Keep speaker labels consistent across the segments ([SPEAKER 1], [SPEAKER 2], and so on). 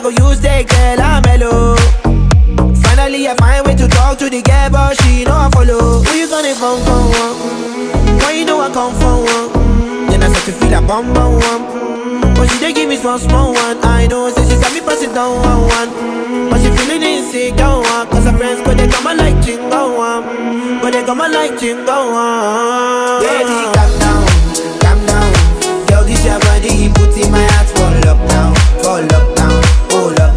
[SPEAKER 1] I go use the girl I'm mellow. Finally, I find way to talk to the girl, but she know I follow. Who you gonna phone for? One? Why you know I come for one? Then I start to feel a bum bum one. But she dey give me small small one. I know, say she said me pass it down one one. But she feeling insecure one. Cause her friends go they come and like chingo one. But they come and like chingo one. Baby, calm down, calm down. Girl, this your body, put in my heart for lockdown, for lockdown, sola.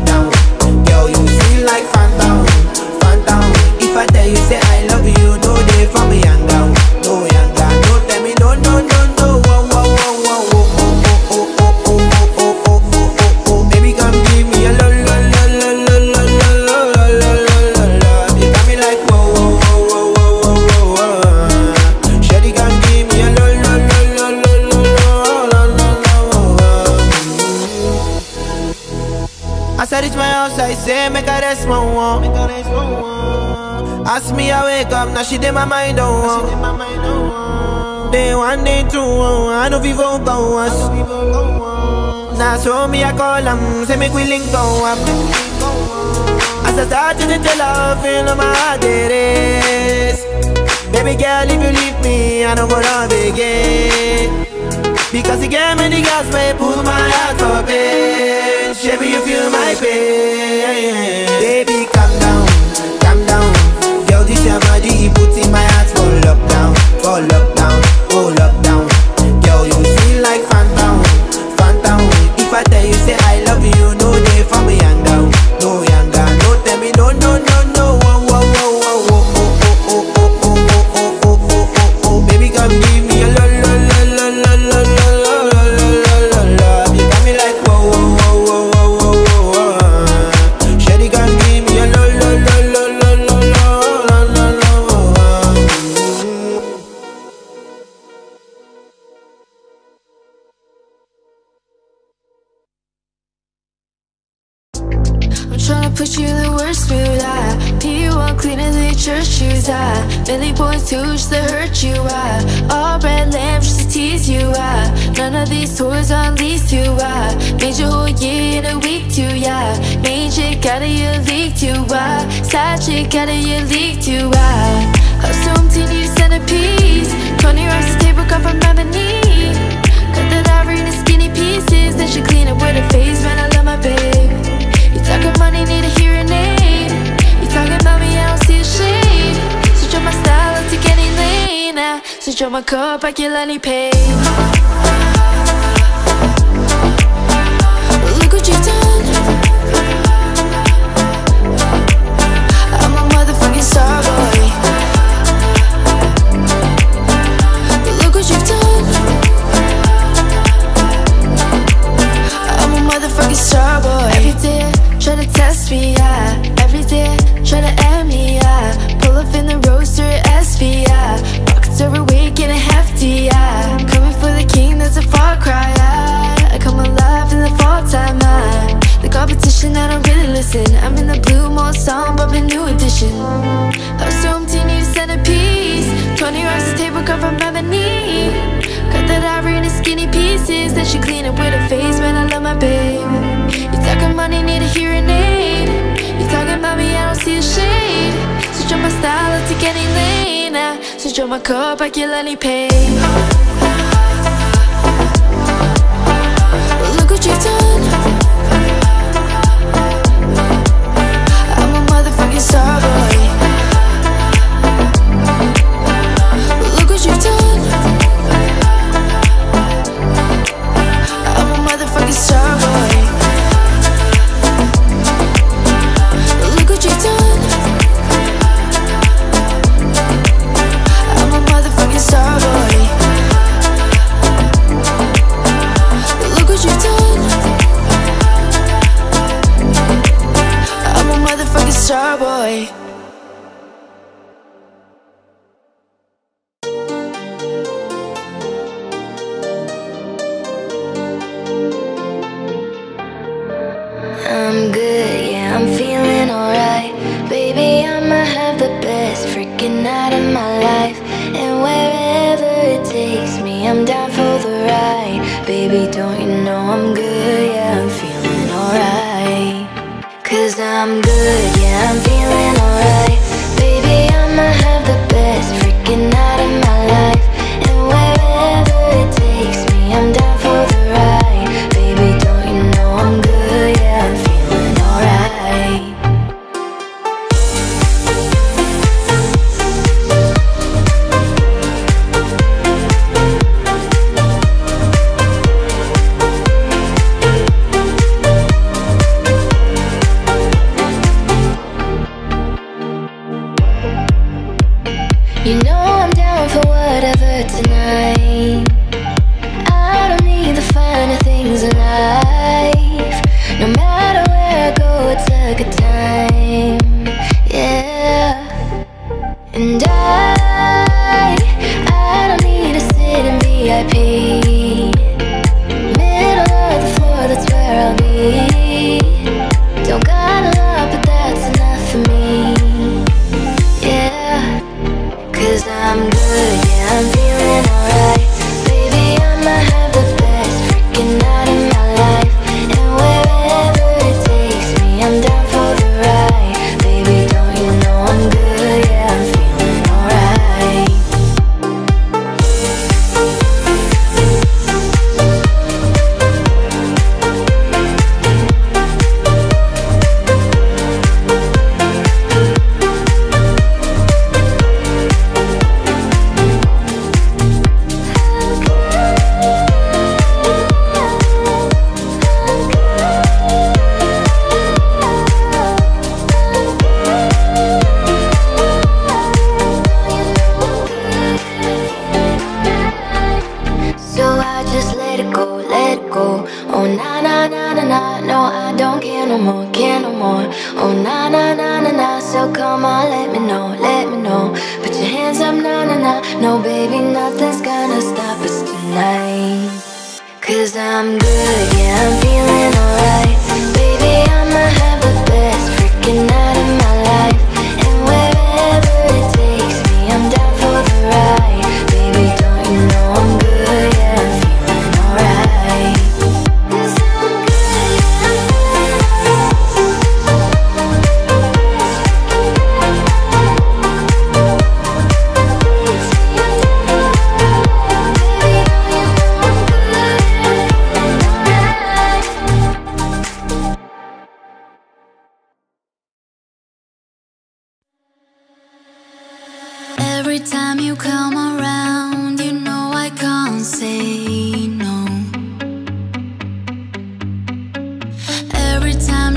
[SPEAKER 1] Ask me, I wake up, now she did my mind on one. Day one, day two, oh, I know people go us. Now so me, I call them, say make we link go up. As I start to her, feel on my heart it is. Baby girl, if you leave me, I don't go love again. Because you gave me the gas, may pull my heart
[SPEAKER 2] pieces. Then she clean it with her face, man, I love my babe. You talking money, need a hearing aid. You talking about me, I don't see a shade. Switch up my style, up to getting lean. Now, switch up my cup, I let it pay. Look what you've done. I'm a motherfucking star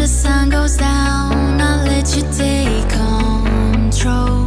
[SPEAKER 2] the sun goes down, I'll let you take control.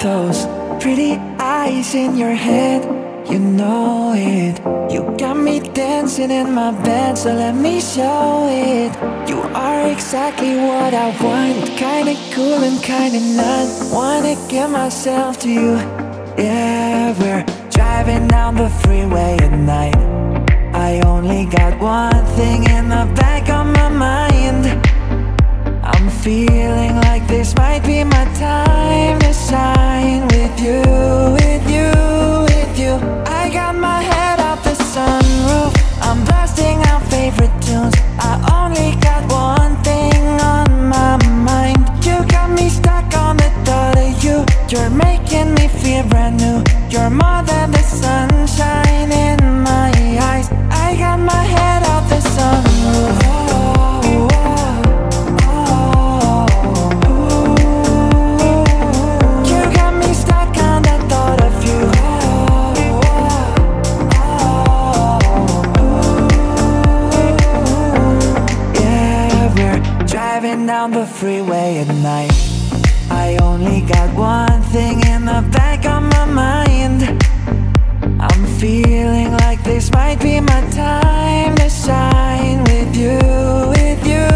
[SPEAKER 3] Those pretty eyes in your head, you know it. You got me dancing in my bed, so let me show it. You are exactly what I want, kinda cool and kinda not. Wanna give myself to you. Yeah, we're driving down the freeway at night. I only got one thing in the back of my mind. I'm feeling like this might be my time to shine with you, with you, with you. I got my head out the sunroof. I'm blasting out favorite tunes. I only got one thing on my mind. You got me stuck on the thought of you. You're making me feel brand new. You're more than the sunshine in my eyes. I got my head out the sunroof. Freeway at night. I only got one thing in the back of my mind. I'm feeling like this might be my time to shine with you, with you,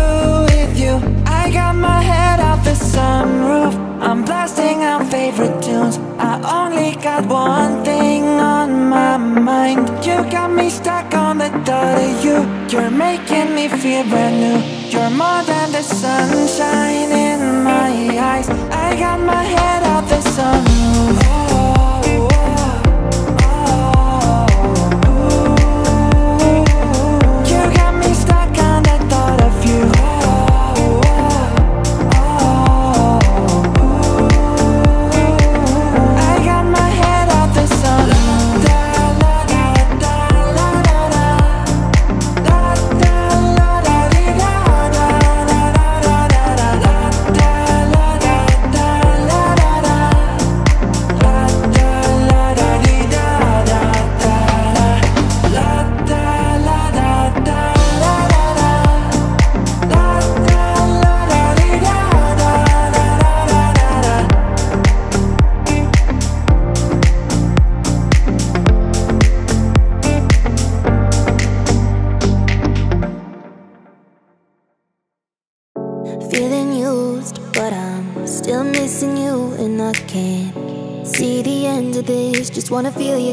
[SPEAKER 3] with you. I got my head out the sunroof. I'm blasting out favorite tunes. I only got one thing on my mind. You got me stuck on the thought of you. You're making me feel brand new. You're more than the sunshine in my eyes. I got my head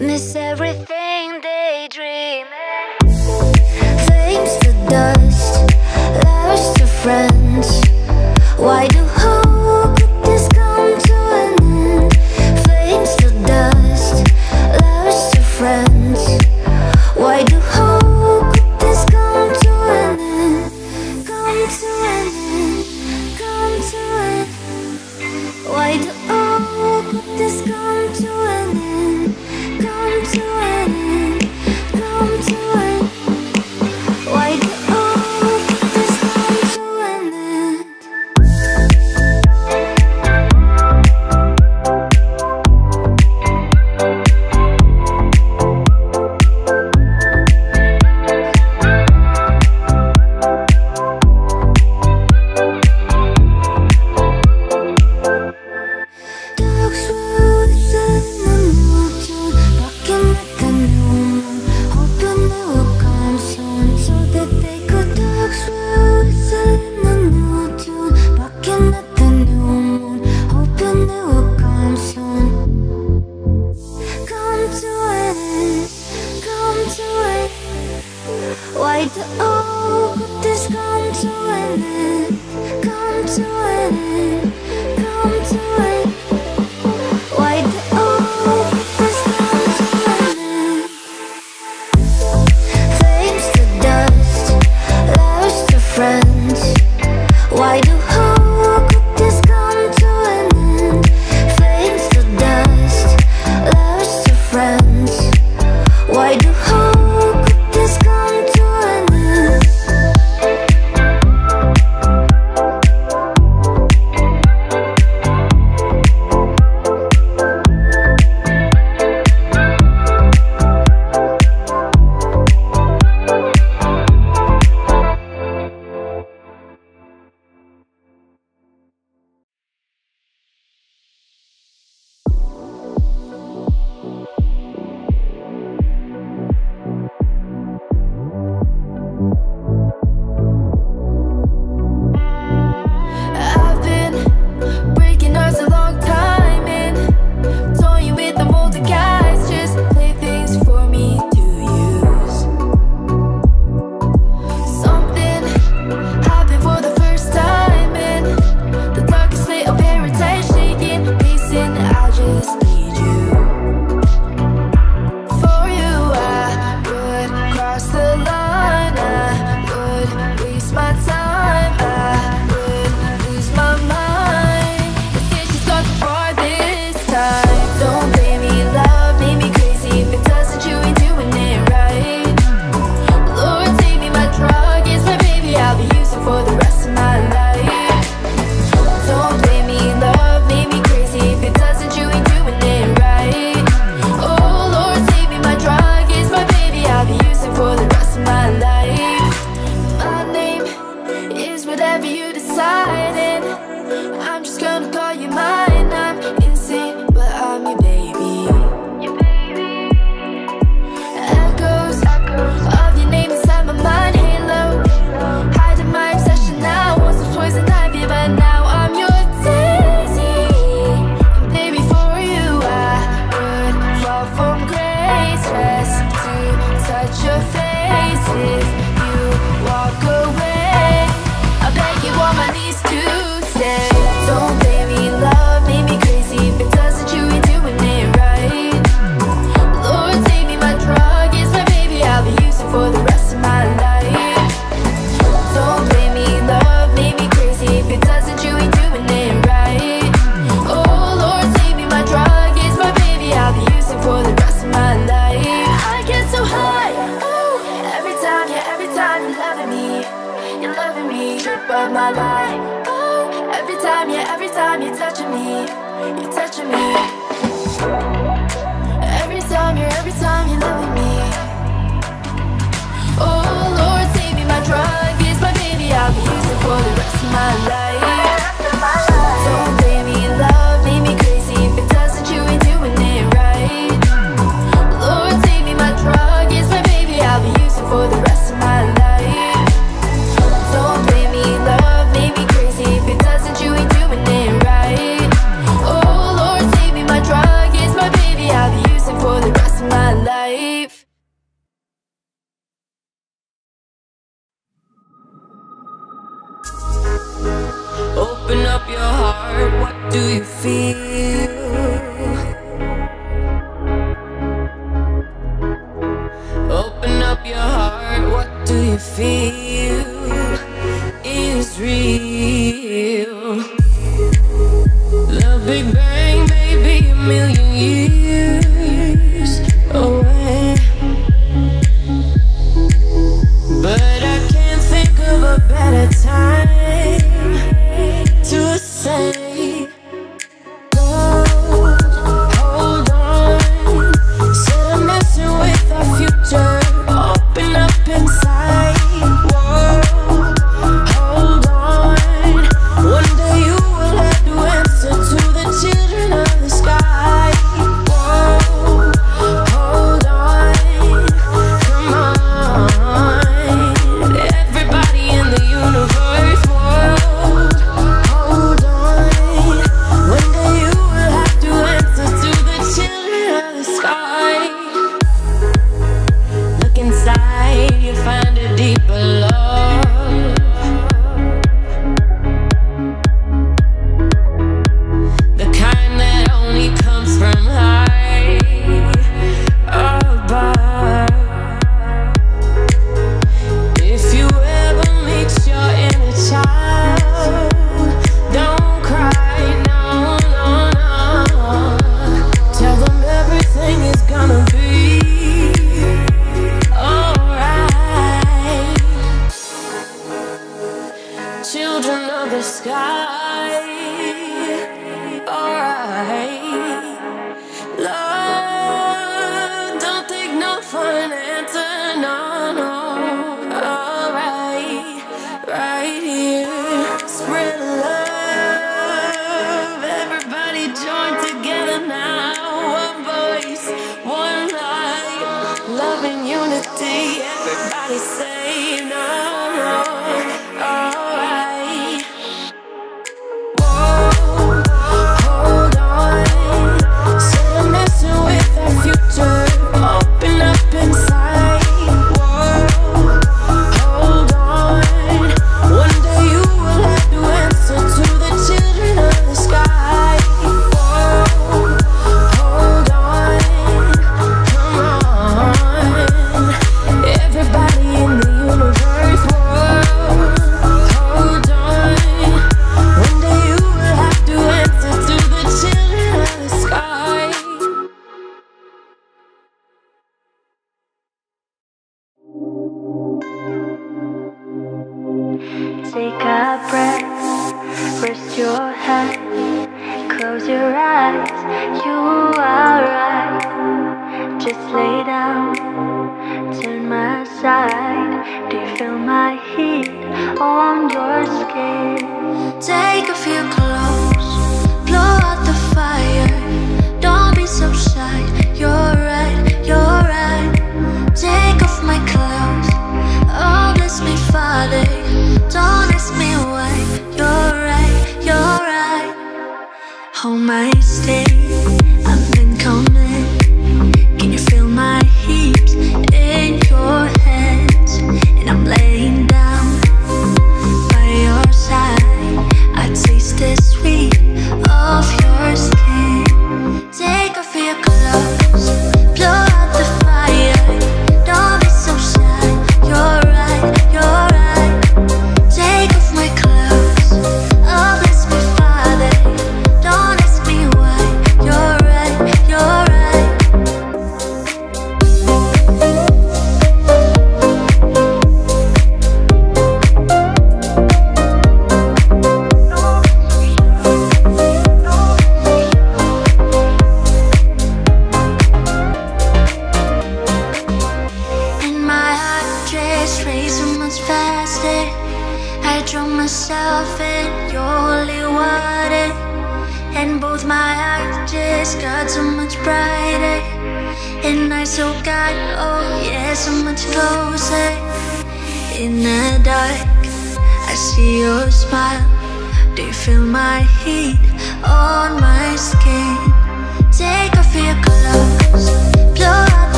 [SPEAKER 4] Miss of my life. Oh, every time, yeah, every time you're touching me, you're touching me. Every time, you're every time you're loving me. Oh Lord, save me, my drug is my baby. I'll be using for the rest of my life.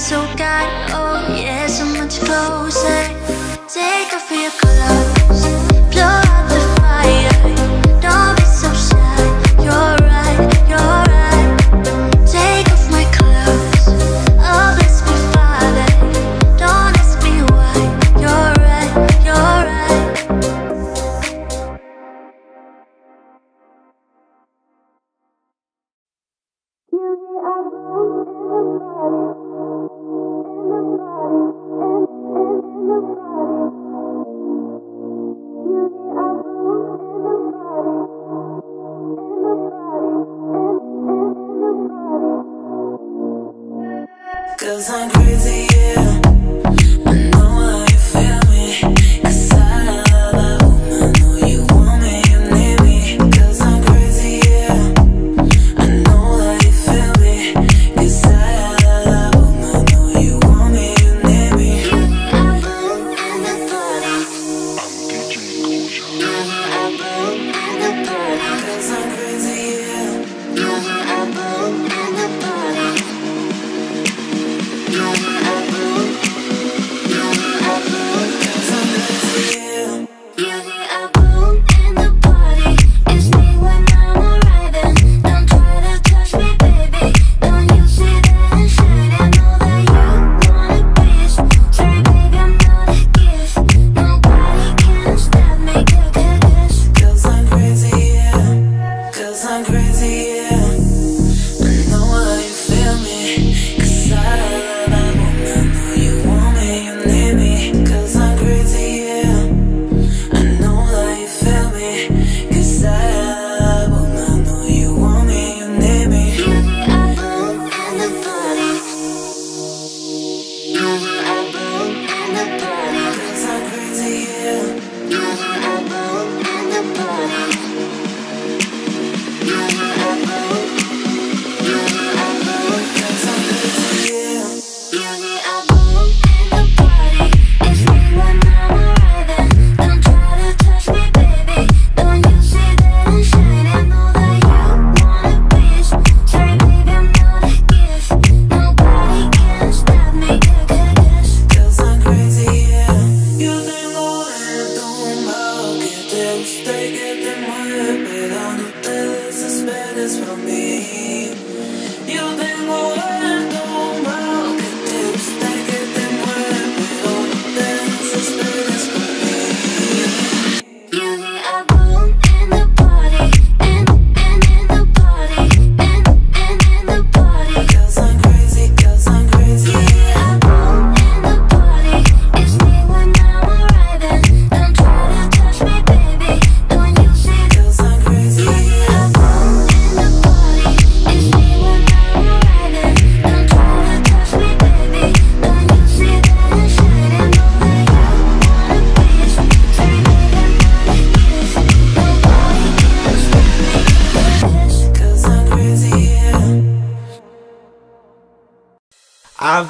[SPEAKER 5] so God, oh
[SPEAKER 2] yeah, so much closer. Take off your clothes.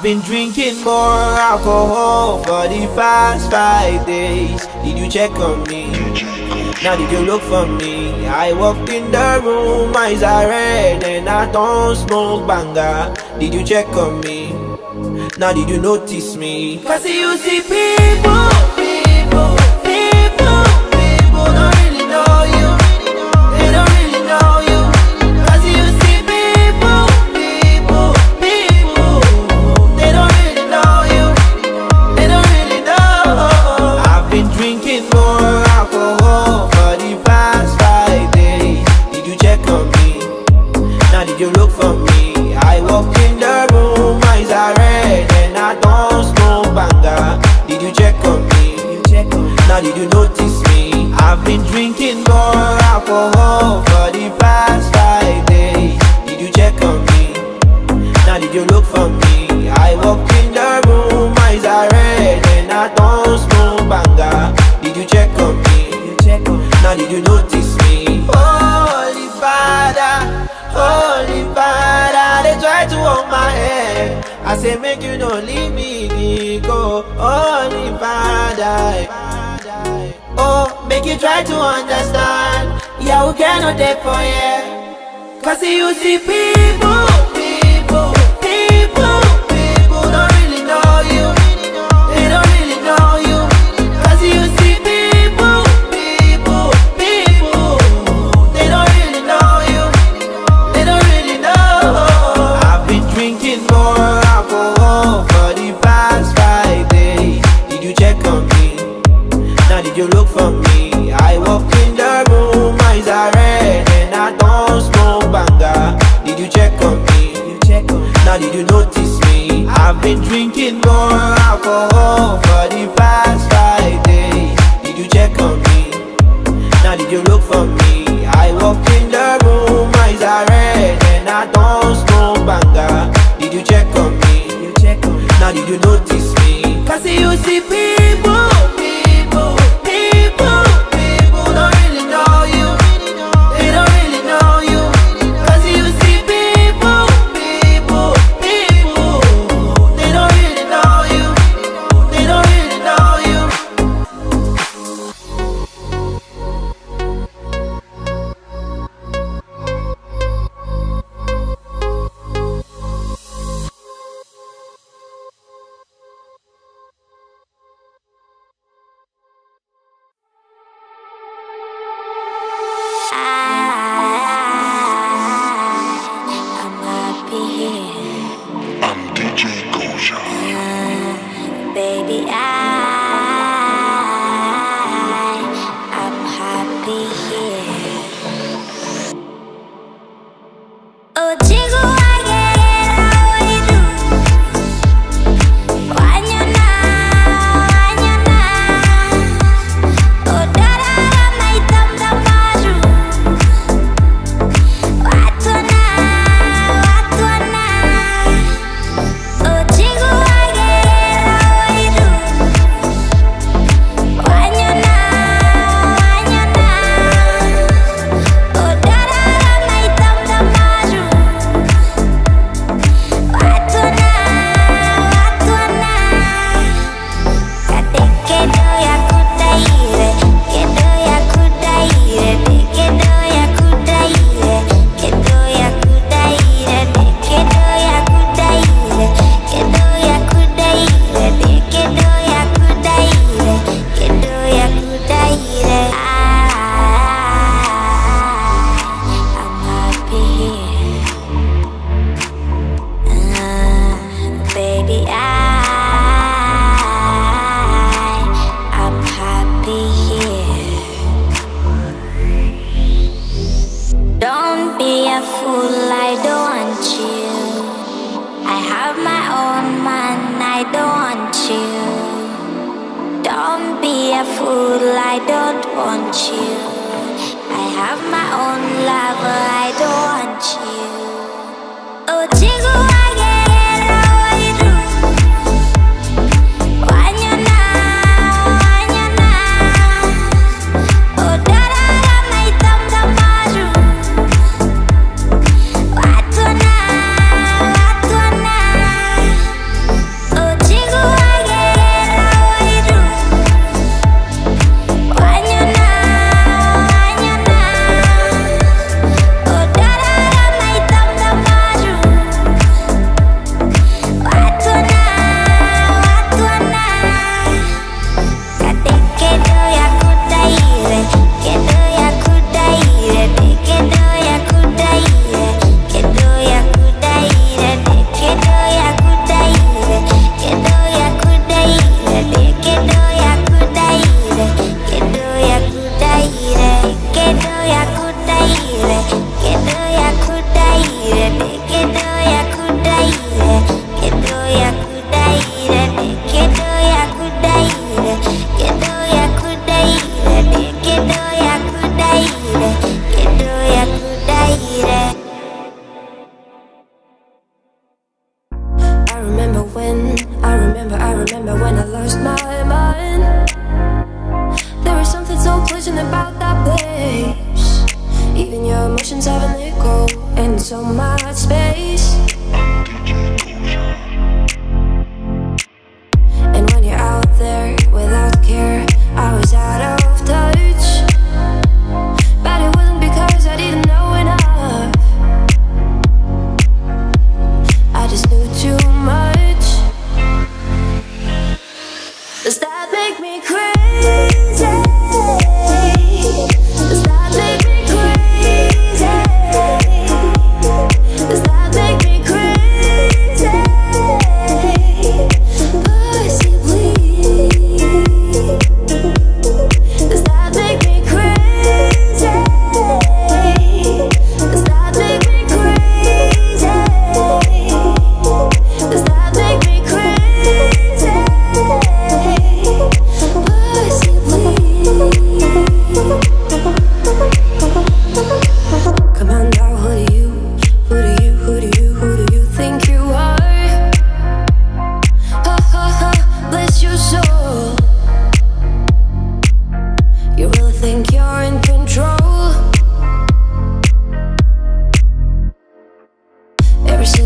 [SPEAKER 1] I've been drinking more alcohol for the past five days. Did you check on me? Now did you look for me? I walked in the room, eyes are red, and I don't smoke banger. Did you check on me? Now did you notice me? Cause you see people, people. Alcohol for the past five days. Did you check on me? Now did you look for me? I walk in the room, eyes are red, and I don't smoke banga. Did you check on me? Now did you notice me? Holy Father, Holy Father, they try to hold my head. I say make you no leave me go. Holy Father. Oh, make you try to understand. Yeah, we cannot take for you. Cause you see people, I've been drinking more alcohol for the past five days. Did you check on me? Now did you look for me? I walk in the room, eyes are red, and I don't smoke banga. Did you check on me? Now did you notice me? Cause you see people,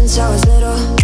[SPEAKER 4] since I was little,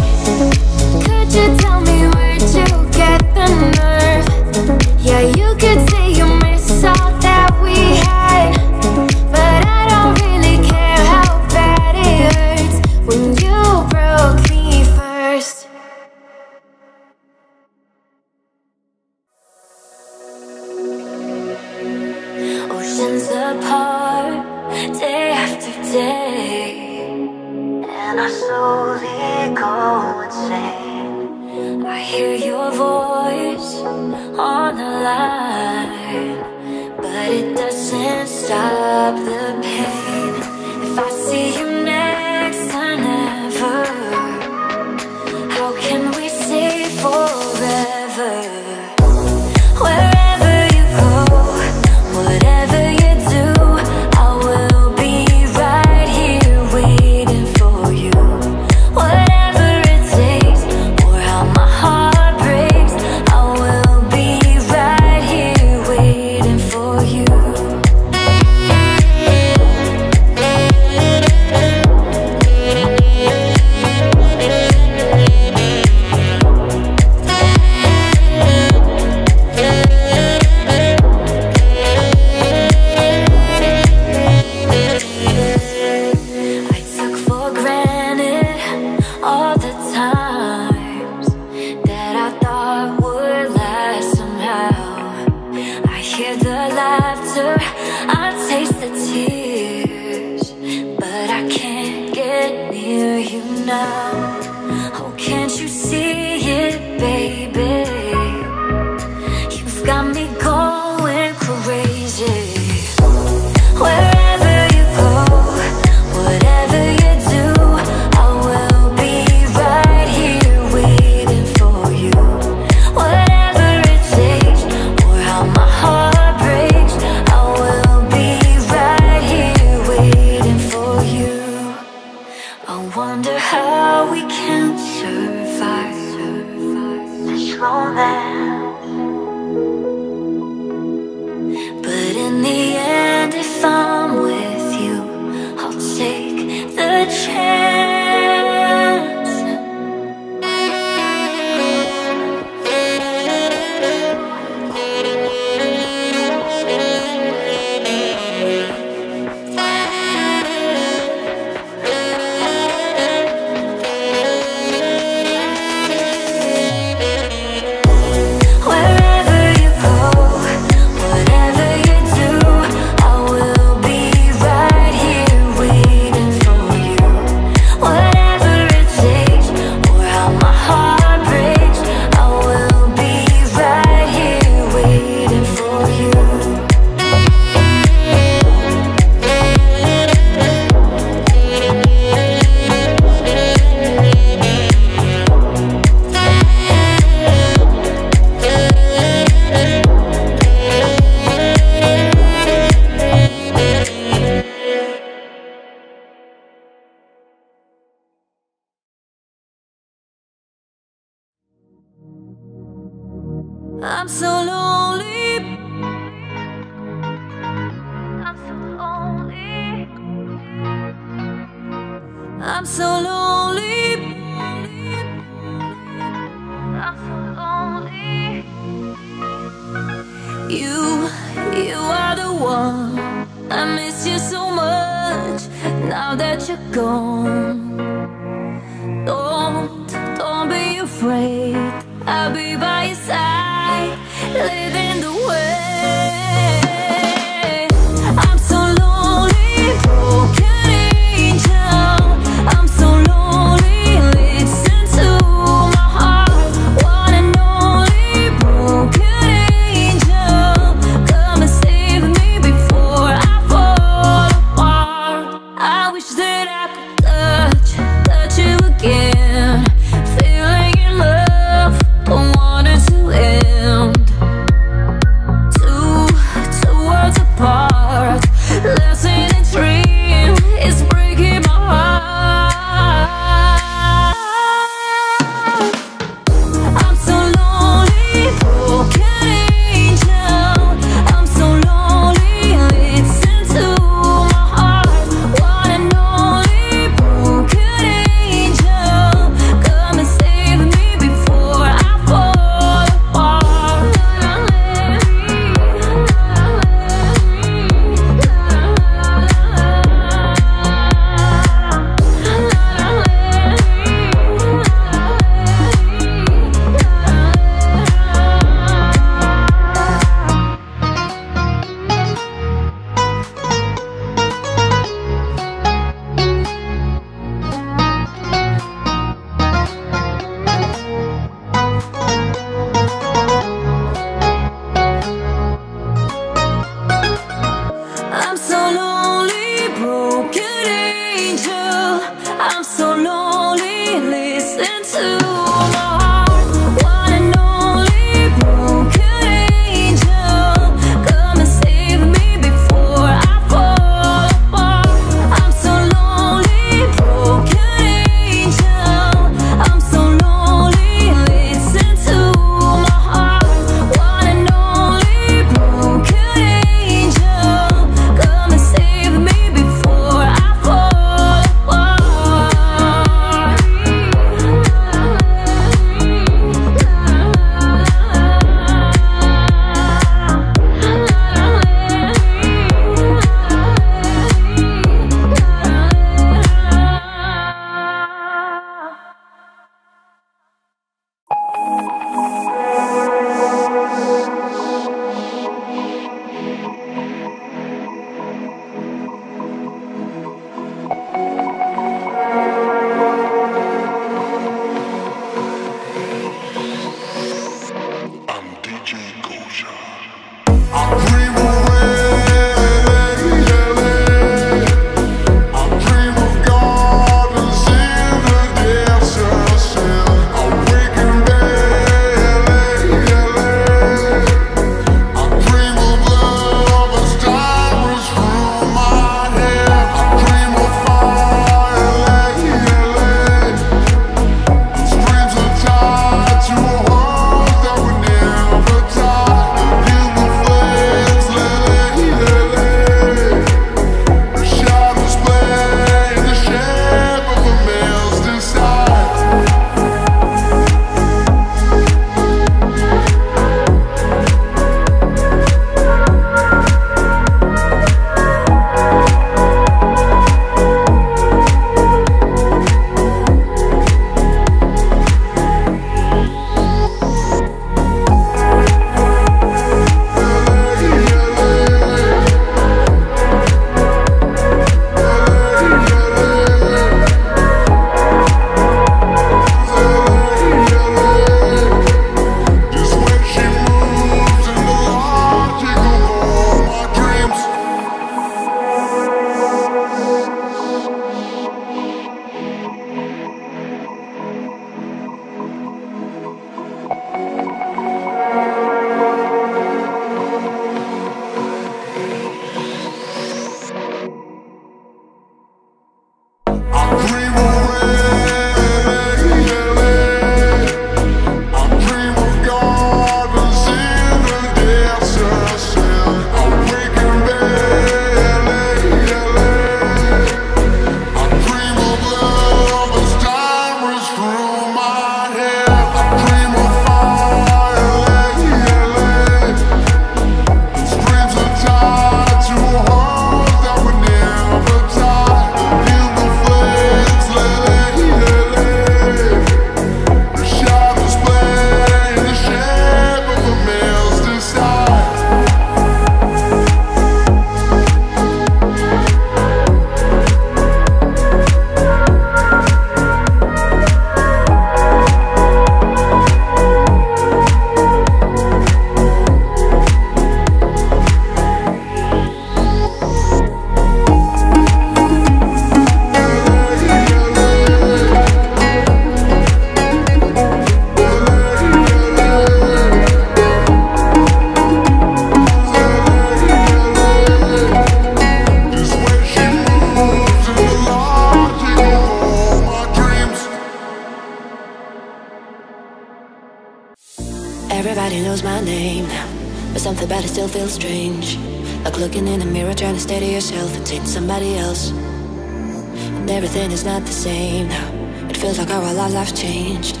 [SPEAKER 2] Everybody knows my name now, but something about it still feels strange. Like looking in the mirror, trying to steady yourself and seeing somebody else. And everything is not the same now. It feels like our lives have changed.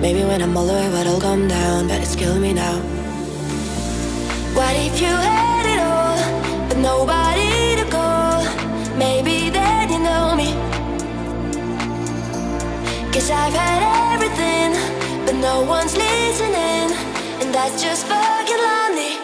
[SPEAKER 2] Maybe when I'm older, it'll calm down, but it's killing me now. What if you had it all, but nobody to call? Maybe then you know me. Cause I've had everything, but no one's listening. That's just fucking lonely.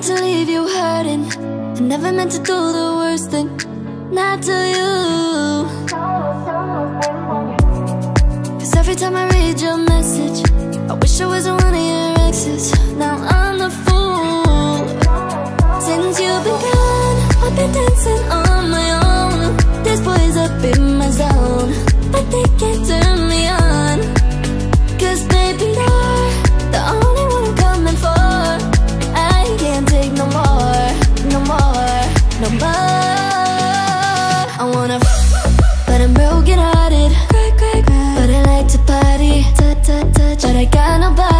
[SPEAKER 2] Meant to leave you hurting. I never meant to do the worst thing. Not to you. Cause every time I read your message, I wish I wasn't one of your exes. Now I'm the fool. Since you've been gone, I've been dancing on my own. These boys up in my zone, but they can't turn me on. Touch, touch.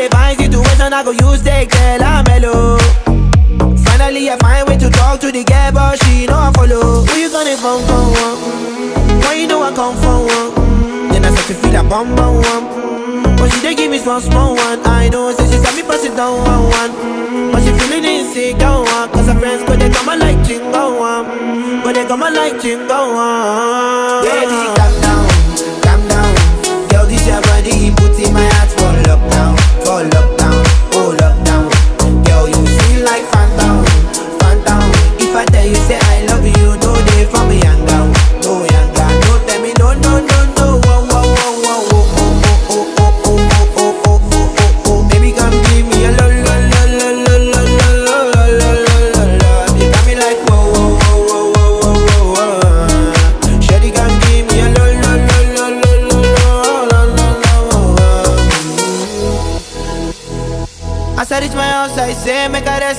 [SPEAKER 1] A fine situation, I go use the girl I'm mellow. Finally, I find way to talk to the girl, but she know I follow. Who you gonna phone for? One? Why you know I come for one? Then I start to feel a bum bum one. But she dey give me small small one. I know, say she said me pass it down one one. But she feeling insecure one. Cause her friends go they come like chingo one. But they come like chingo one. Baby, pull up down, pull up.